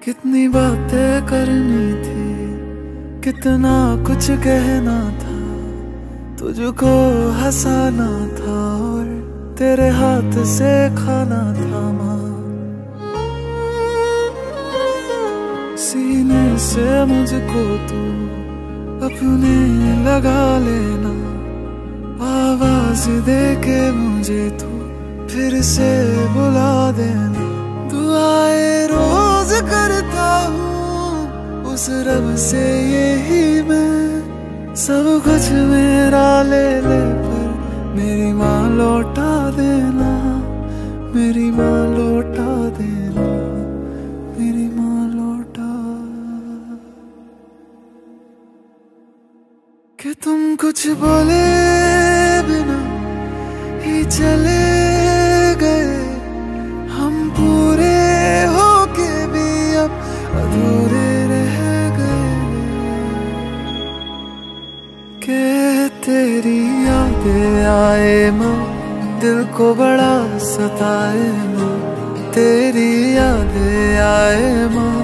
कितनी बातें करनी थी, कितना कुछ कहना था, तुझको हंसाना था और तेरे हाथ से खाना था माँ। सीने से मुझको तू अपने लगा लेना, आवाज़ दे के मुझे तू फिर से बुला देना। दुआए उस रब से यही मैं सब कुछ मेरा ले ले पर मेरी माँ लौटा देना, मेरी माँ लौटा देना, मेरी माँ लौटा। कि तुम कुछ बोले के तेरी यादें आए माँ दिल को बड़ा सताए माँ तेरी यादें आए माँ